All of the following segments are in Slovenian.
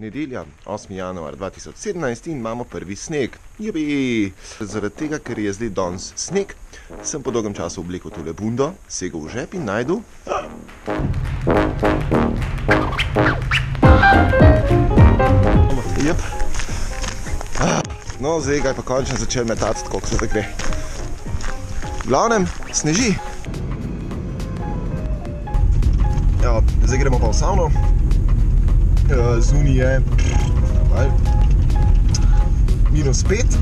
Nedelja, 8. januar 2017 in imamo prvi sneg. Jubi! Zaradi tega, ker je zdaj danes sneg, sem po dolgem času oblekel tole bundo, segel v žep in najdu. Jep. No, zdaj ga je pa končno začel metati, tako se da gre. V glavnem, sneži. Evo, zdaj gremo pa v savno. Zunaj je minus 5,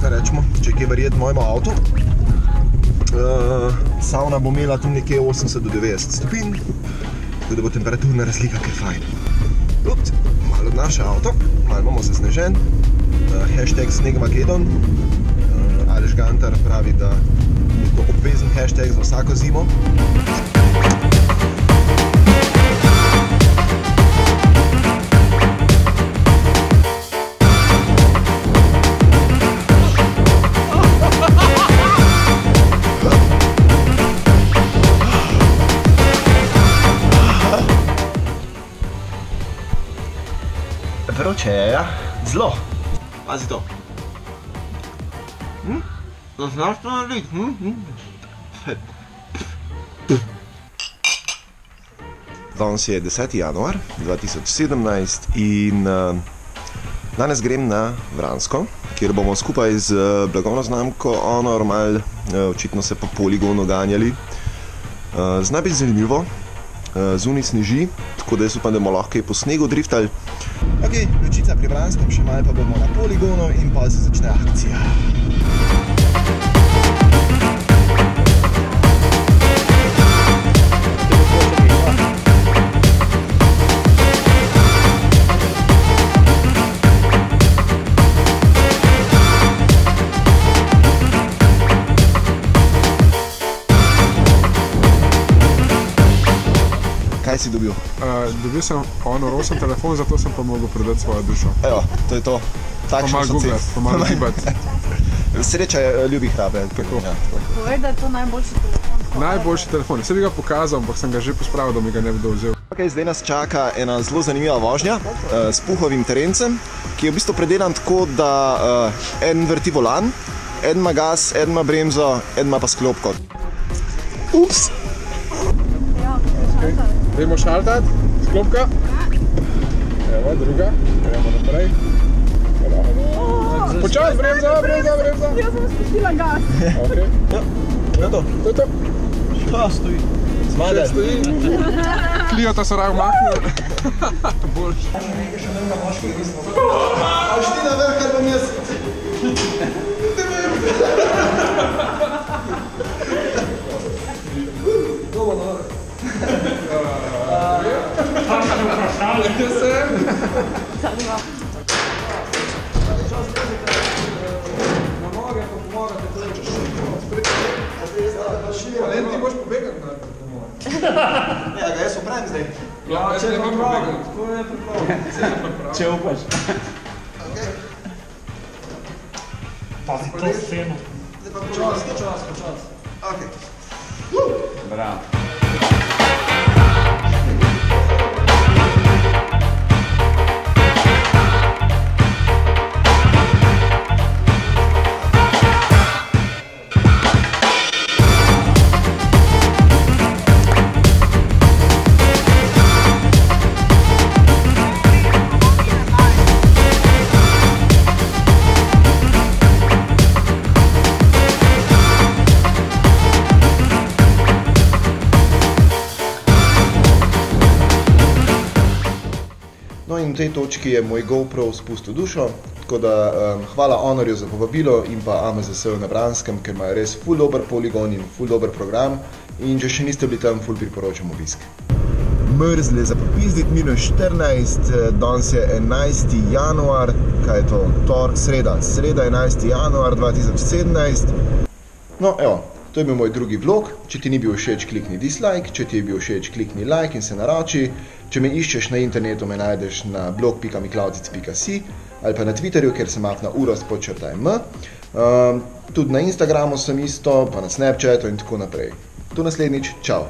kaj rečemo, če je verjeti mojemu avtu. Savna bo imela tu nekje 80 do 90 stopinj, tako da bo temperaturna razlika kar fajn. Ups, malo odnaša avto, malo imamo zasnežen. Hashtag Snegmagedon. Aleš Gantar pravi, da je to obvezen hashtag za vsako zimo. Ja? Zelo. Pazi to. Hm? To znaš to narediti? Hm? Hm? Danes je 10. januar 2017 in uh, danes grem na Vransko, kjer bomo skupaj z blagovno znamko Honor mal uh, očitno se po poligonu ganjali. Uh, Zna biti zanimivo, uh, zunaj sneži, tako da jaz upam, da bomo lahko po snegu driftali. Ok, lučica pri Vranskem, še malo pa bomo na poligonu in pa se začne akcija. Kaj si dobil? Uh, dobil sem ono rosen telefon, zato sem pa mogel prodati svojo dušo. Evo, to je to. Pa Takšno malo so ceste. pa malo gibati. Sreča je ljubih rabe. Tako. Ja, tako. Povej, da je to najboljši telefon. ko- Najboljši telefon. Se bi ga pokazal, ampak sem ga že pospravil, da mi ga ne bi kdo vzel. Okay, zdaj nas čaka ena zelo zanimiva vožnja uh, s puhovim terencem, ki je v bistvu predelan tako, da uh, en vrti volan, en ima gas, en ima bremzo, en ima pa sklopko. Ups! Ja, šalter. Dajmo šaltat, sklopka. Evo, druga. Gremo naprej. Počas, bremza, bremza, bremza. Jaz sem spustila gas. Okay. Ja, to. To je to. Pa stoji. Še Zmade. stoji. Kliota se raje umakne. Boljši. Až ti na vrh, ali bom jaz? Len Ja, če ne bom pobegati. Če upaš. Pazi to sceno. Počas, počas, počas. Okay. Bravo. No in v tej točki je moj GoPro spustil dušo, tako da um, hvala Honorju za povabilo in pa AMZS na Branskem, ker imajo res ful dober poligon in ful dober program in če še niste bili tam, ful priporočam obisk. Mrzle za popizditi, minus 14, eh, danes je 11. januar, kaj je to, tork, sreda, sreda 11. januar 2017. No, evo, to je bil moj drugi vlog. Če ti ni bil všeč, klikni dislike, če ti je bil všeč, klikni like in se naroči. Če me iščeš na internetu, me najdeš na blog.miklaudic.si ali pa na Twitterju, kjer sem afna urost podčrtaj m. Um, tudi na Instagramu sem isto, pa na Snapchatu in tako naprej. Do naslednjič, čau!